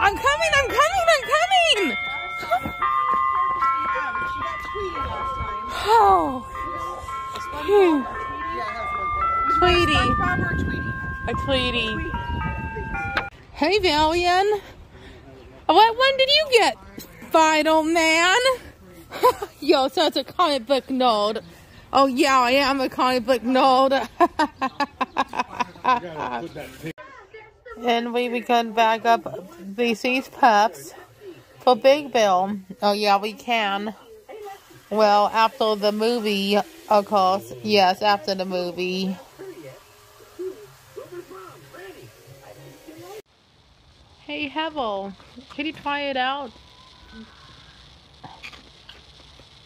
I'm coming, I'm coming, I'm coming! Oh. Phew. Tweety. A Tweety. Hey, Valian. What one did you get, Final Man? Yo, so it's a comic book nerd. Oh, yeah, I am a comic book nerd. and we can back up BC's pups for Big Bill. Oh, yeah, we can. Well, after the movie, of course. Yes, after the movie. Hey, Hevel, can you try it out?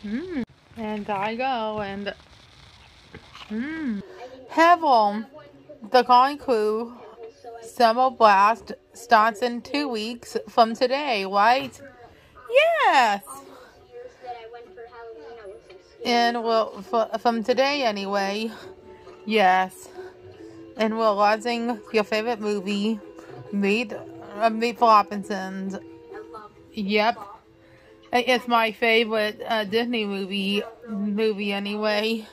Mmm. And I go and... Mmm. Hevel, the Clawing Crew Summer Blast starts in two weeks from today, right? Yes! And well, from today anyway. Yes. And we're watching your favorite movie, Meet uh, Meet Robinsons. Yep. It's my favorite uh, Disney movie movie anyway.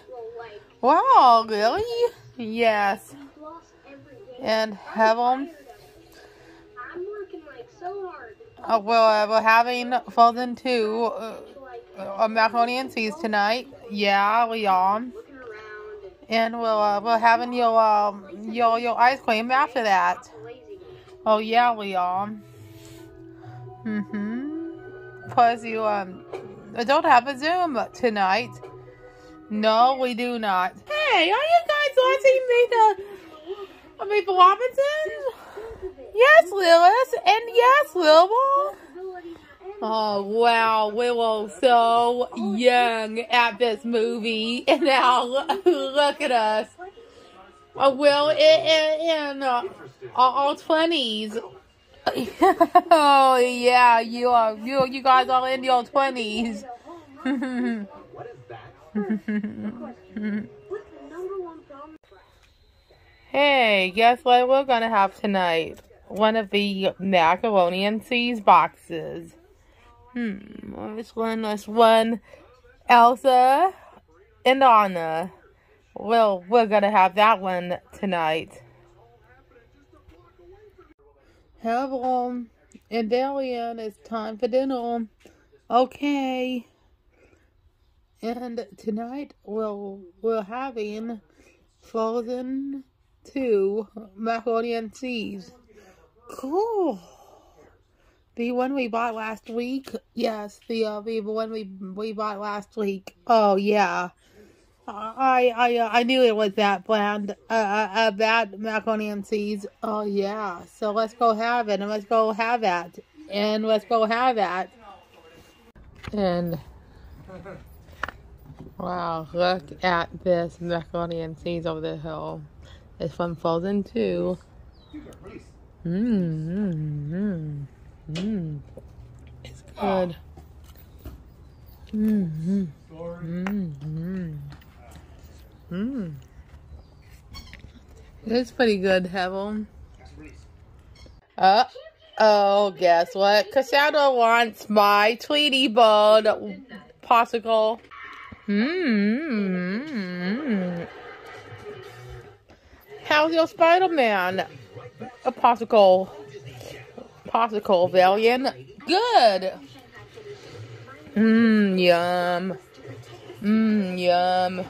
Wow, really? Yes. And have Heaven. Uh, well, uh, we're having Frozen 2 uh, macaroni and cheese tonight. Yeah, we are. And we'll uh, we're having your um your your ice cream after that. Oh yeah, we are. Mm-hmm. Plus you um don't have a Zoom tonight. No, we do not. Hey, are you guys watching the Meet the Robinsons? Yes, Lilith, and yes, Wilbur. Oh wow, Willow so young at this movie, and now look at us. Uh, well, in, in uh, our twenties. oh yeah, you are you you guys are in your twenties. hey, guess what we're gonna have tonight? One of the macaroni and cheese boxes. Hmm, this one, this one, Elsa and Anna. Well, we're gonna have that one tonight. Hello, and Dalian, it's time for dinner. Okay. And tonight we'll, we're having Frozen 2 macaroni and cheese. Cool. The one we bought last week? Yes, the uh, the one we we bought last week. Oh yeah, I I uh, I knew it was that brand. Uh, uh, uh, that macaroni and cheese. Oh yeah. So let's go have it, and let's go have that, and let's go have that. And wow, look at this macaroni and cheese over the hill. It's from Frozen 2. Mmm, mmm, mmm. Mmm. Mm-hmm. It's good. Mmm. Mmm. Mmm. Mmm. It's pretty good, Hevel. Uh oh, guess what? Cassandra wants my Tweety Bird popsicle. Mmm. How's your Spider-Man? A popsicle popsicle, Valiant. Good. Mmm, yum. Mmm, yum.